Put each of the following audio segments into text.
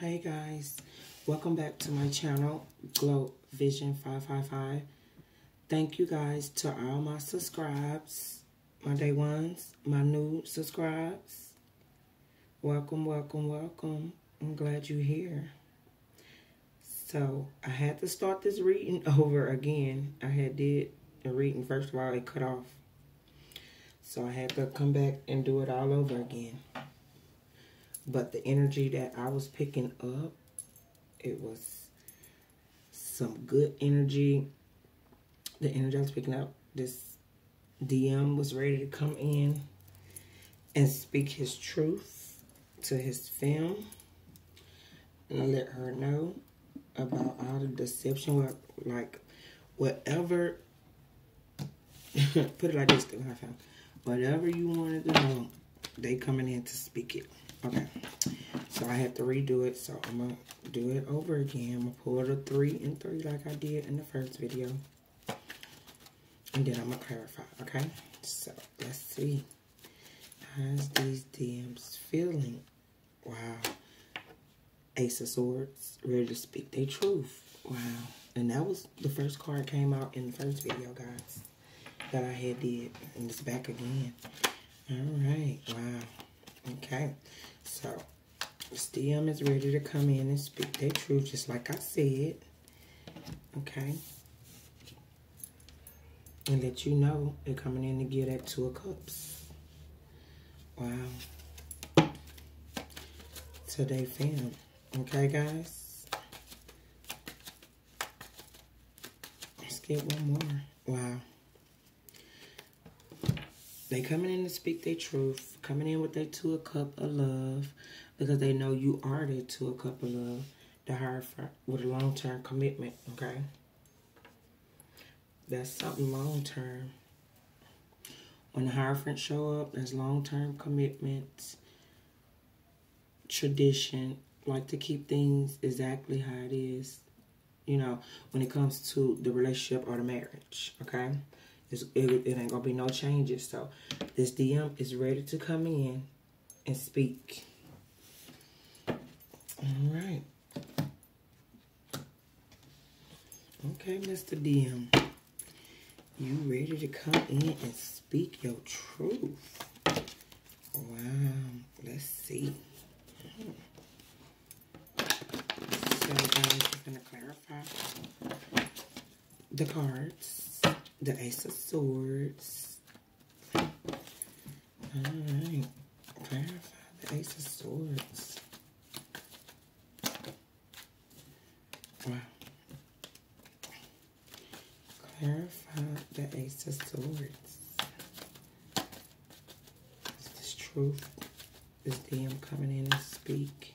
Hey guys, welcome back to my channel, Glow Vision 555. Thank you guys to all my subscribes, my day ones, my new subscribes. Welcome, welcome, welcome. I'm glad you're here. So, I had to start this reading over again. I had did a reading, first of all, it cut off. So, I had to come back and do it all over again. But the energy that I was picking up, it was some good energy. The energy I was picking up, this DM was ready to come in and speak his truth to his film and let her know about all the deception, like whatever. put it like this, whatever you wanted to know, they coming in to speak it. Okay, so I had to redo it, so I'm going to do it over again. I'm going to pull the three and three like I did in the first video. And then I'm going to clarify, okay? So, let's see. How's these DMs feeling? Wow. Ace of Swords, ready to speak their truth. Wow. And that was the first card came out in the first video, guys, that I had did. And it's back again. All right. Wow. Okay. STM is ready to come in and speak their truth, just like I said. Okay. And let you know they're coming in to get that Two of Cups. Wow. Today, fam. Okay, guys? Let's get one more. Wow. They coming in to speak their truth, coming in with their two a cup of love, because they know you are their two a cup of love, the Hierophant with a long term commitment. Okay, that's something long term. When the Hierophant show up, there's long term commitments, tradition, like to keep things exactly how it is. You know, when it comes to the relationship or the marriage. Okay. It, it, ain't gonna be no changes. So this DM is ready to come in and speak. All right. Okay, Mr. DM. You ready to come in and speak your truth? Wow. Let's see. Hmm. So, guys, I'm going to clarify the cards the Ace of Swords. Alright. Clarify the Ace of Swords. Wow. Clarify the Ace of Swords. Is this truth? Is DM coming in to speak?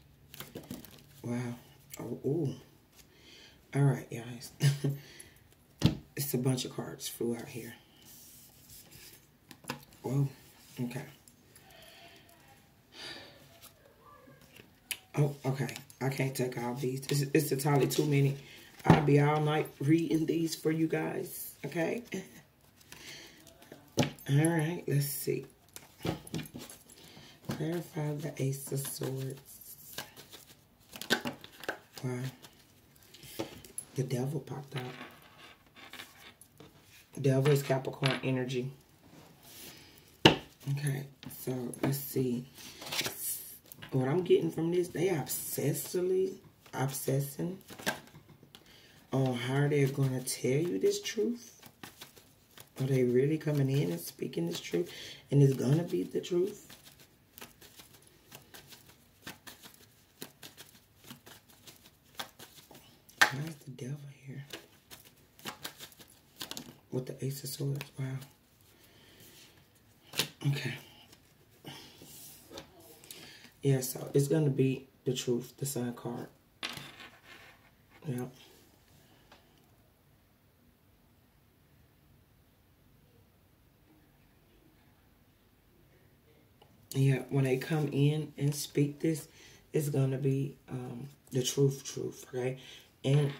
Wow. Oh, ooh. All right, guys. A bunch of cards flew out here. Well, okay. Oh, okay. I can't take all these. It's, it's entirely too many. I'll be all night reading these for you guys. Okay? All right. Let's see. Clarify the Ace of Swords. Wow. The devil popped out. Devil is Capricorn energy. Okay, so let's see. What I'm getting from this, they obsessively, obsessing on how they're going to tell you this truth. Are they really coming in and speaking this truth? And it's going to be the truth? Where's the devil here? With the Ace of Swords. Wow. Okay. Yeah, so it's going to be the truth, the sun card. Yep. Yeah, when they come in and speak this, it's going to be um, the truth, truth, right? And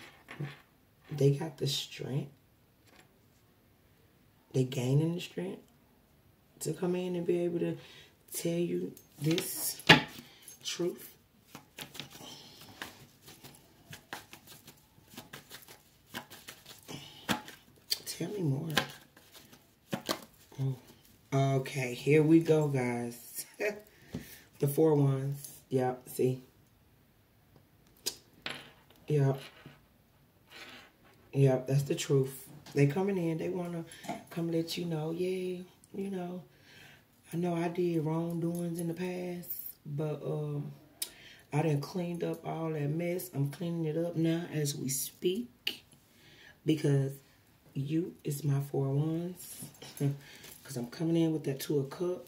they got the strength they gaining the strength to come in and be able to tell you this truth. Tell me more. Oh. Okay, here we go, guys. the four ones. Yep, see? Yep. Yep, that's the truth. They coming in. They want to come let you know, yeah, you know, I know I did wrongdoings in the past, but um, I done cleaned up all that mess. I'm cleaning it up now as we speak because you is my four ones. Because I'm coming in with that two of cup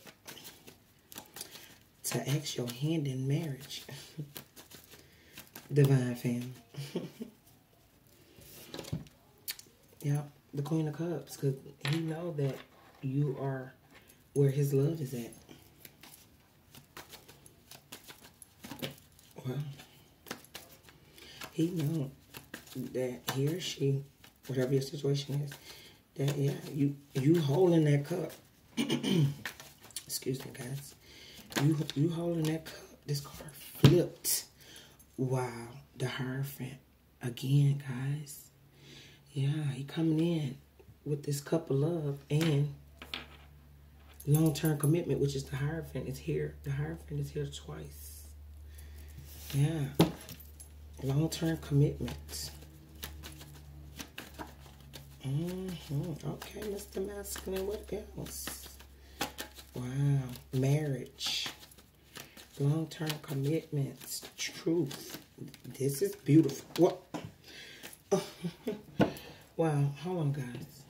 to ask your hand in marriage. Divine family. yeah, the Queen of Cups. Because he know that you are where his love is at. Well, he know that he or she, whatever your situation is, that yeah, you you holding that cup. Excuse me, guys. You you holding that cup. This card flipped. Wow, the Hierophant again, guys. Yeah, he coming in with this cup of love and long-term commitment, which is the Hierophant is here. The Hierophant is here twice. Yeah. Long-term commitment. Mm -hmm. Okay, Mr. Masculine, what else? Wow. Marriage. Long-term commitments. Truth. This is beautiful. What? wow. Hold on, guys.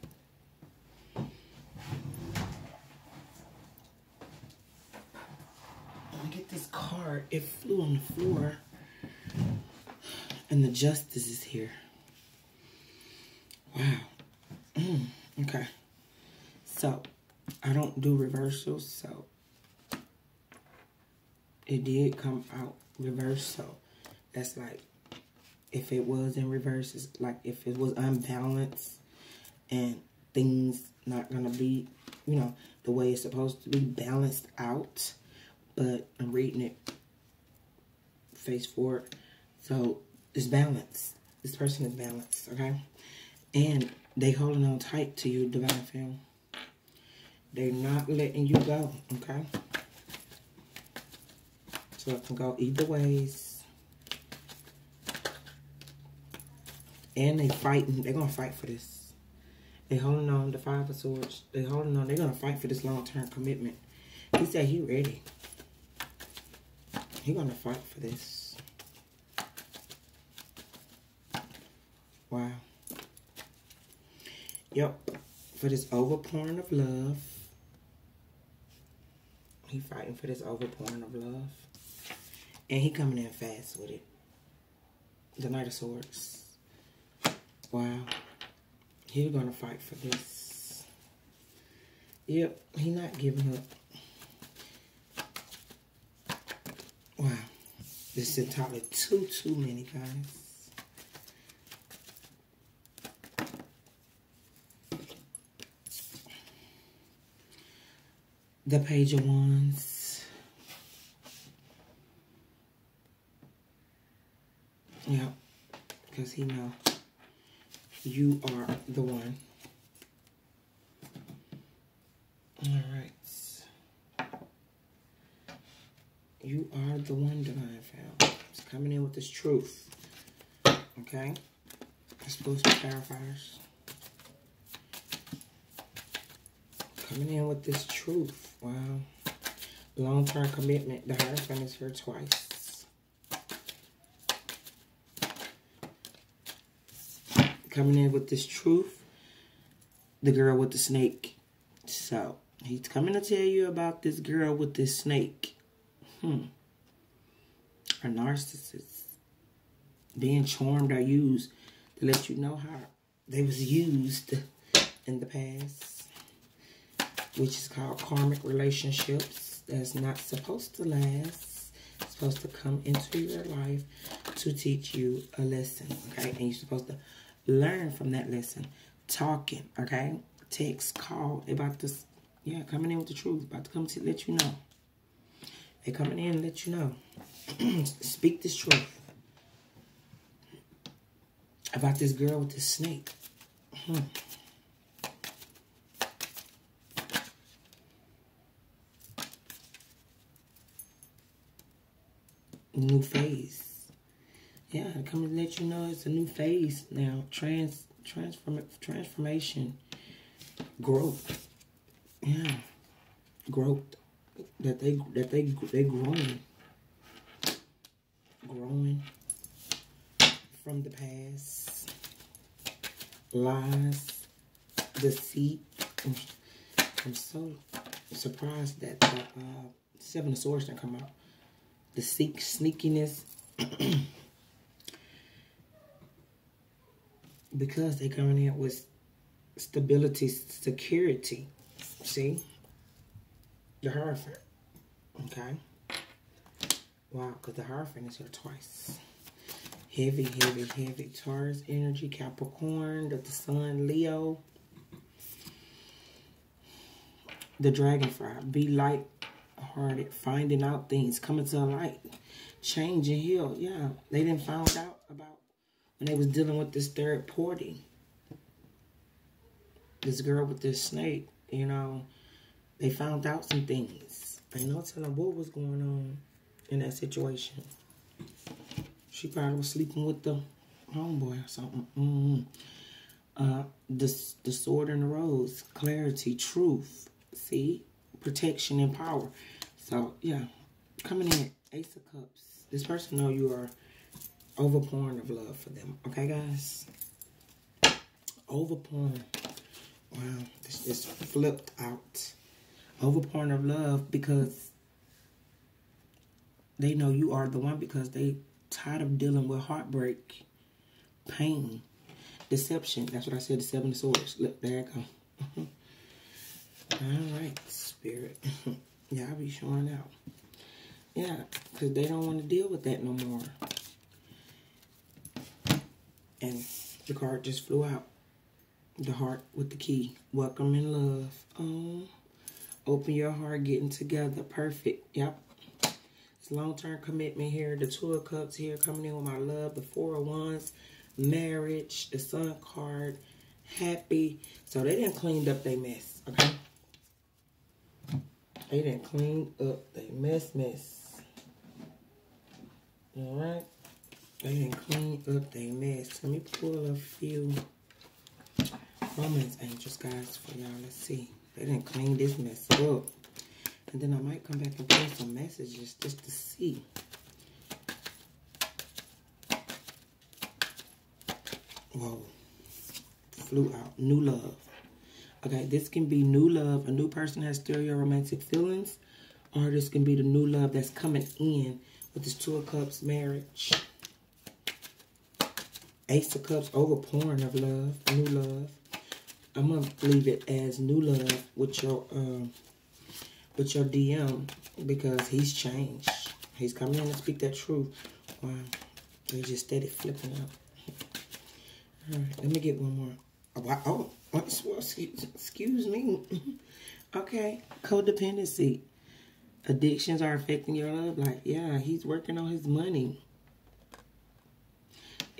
get this card. It flew on the floor. And the justice is here. Wow. Mm, okay. So, I don't do reversals, so it did come out reverse, so that's like if it was in reverse, it's like if it was unbalanced and things not gonna be, you know, the way it's supposed to be balanced out, but I'm reading it face forward. So it's balanced. This person is balanced, okay? And they holding on tight to you, divine family. They're not letting you go, okay? So it can go either ways. And they fighting. They're going to fight for this. They holding on. The Five of Swords. They holding on. They're going to fight for this long-term commitment. He said he ready. He going to fight for this. Wow. Yep. For this overpouring of love. He fighting for this overpouring of love. And he coming in fast with it. The Knight of Swords. Wow. He gonna fight for this. Yep, he not giving up. Wow. This is entirely too, too many, guys. the page of wands. Yep, because he know you are the one. All right. You are the one, Divine Found. It's coming in with this truth. Okay? It's supposed to be clarifiers. Coming in with this truth. Wow. Long-term commitment. The Hierophant is here twice. Coming in with this truth. The girl with the snake. So, he's coming to tell you about this girl with this snake. Hmm. A narcissist. Being charmed or used to let you know how they was used in the past which is called karmic relationships that's not supposed to last. Supposed to come into your life to teach you a lesson, okay? And you're supposed to Learn from that lesson. Talking, okay? Text, call about this. Yeah, coming in with the truth. About to come to let you know. They coming in and let you know. Speak this truth. About this girl with the snake. Hmm. New phase. Yeah, come to let you know it's a new phase now. Trans transform transformation. Growth. Yeah. Growth. That they that they they growing. Growing from the past. Lies. Deceit. I'm so surprised that the uh, Seven of Swords didn't come out. The seek sneakiness. because they're coming in with stability, security. See? The Hierophant. Okay? Wow, because the Hierophant is here twice. Heavy, heavy, heavy. Taurus energy, Capricorn, the Sun, Leo. The Dragonfly. Be light-hearted, finding out things, coming to the light. Change and heal. Yeah, they didn't find out about when they was dealing with this third party. This girl with this snake, you know, they found out some things. I know telling what was going on in that situation. She probably was sleeping with the homeboy or something. Mm -hmm. Uh, the, the sword and the rose, clarity, truth, see, protection and power. So, yeah, coming in, Ace of Cups. This person know you are overpouring of love for them. Okay, guys? Overpouring. Wow, this just flipped out. Overpouring of love because they know you are the one because they tired of dealing with heartbreak, pain, deception. That's what I said, the seven of swords. Look, there I go. All right, spirit. yeah, I'll be showing out. Yeah, because they don't want to deal with that no more. And the card just flew out. The heart with the key. Welcome in love. Oh, open your heart, getting together. Perfect. Yep. It's long-term commitment here. The Two of Cups here coming in with my love. The Four of Wands. Marriage. The Sun card. Happy. So they didn't clean up their mess. Okay. They didn't clean up their mess mess. All right. They didn't clean up their mess. Let me pull a few romance angels, guys, for y'all. Let's see. They didn't clean this mess up. And then I might come back and pull some messages just to see. Whoa. Flew out. New love. Okay, this can be new love. A new person has stereo romantic feelings. Or this can be the new love that's coming in with this Two of Cups marriage. Ace of Cups, overpouring of love, new love. I'm gonna leave it as new love with your um with your DM because he's changed. He's coming in to speak that truth. Wow, they just steady flipping out. All right, let me get one more. Oh, oh excuse, excuse me. okay, codependency. Addictions are affecting your love life. Yeah, he's working on his money.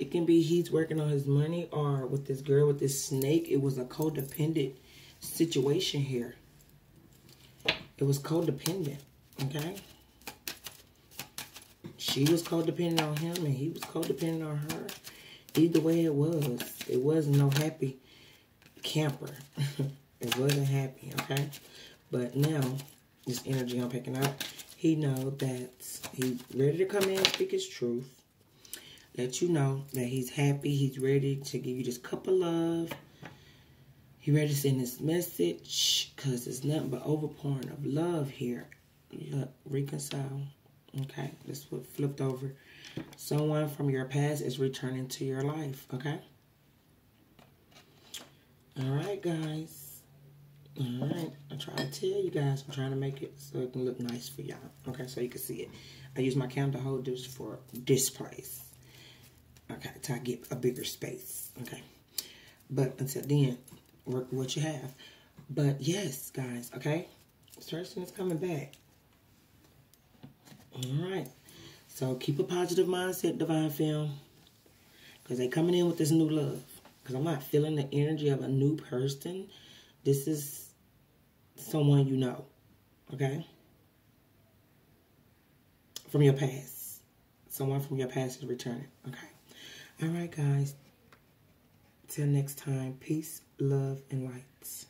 It can be he's working on his money or with this girl with this snake. It was a codependent situation here. It was codependent, okay? She was codependent on him and he was codependent on her. Either way it was, it wasn't no happy camper. it wasn't happy, okay? But now, this energy I'm picking up, he know that he's ready to come in and speak his truth let you know that he's happy. He's ready to give you this cup of love. He ready to send this message because it's nothing but overpouring of love here. Look, reconcile. Okay, this what flipped over. Someone from your past is returning to your life. Okay. All right, guys. All right. I try to tell you guys. I'm trying to make it so it can look nice for y'all. Okay, so you can see it. I use my candle holders for this displays. Okay, to get a bigger space. Okay. But until then, work with what you have. But yes, guys, okay? Person is coming back. Alright. So keep a positive mindset, Divine Film. Because they coming in with this new love. Because I'm not feeling the energy of a new person. This is someone you know. Okay? From your past. someone from your past is returning. Okay. All right, guys. Till next time. Peace, love, and lights.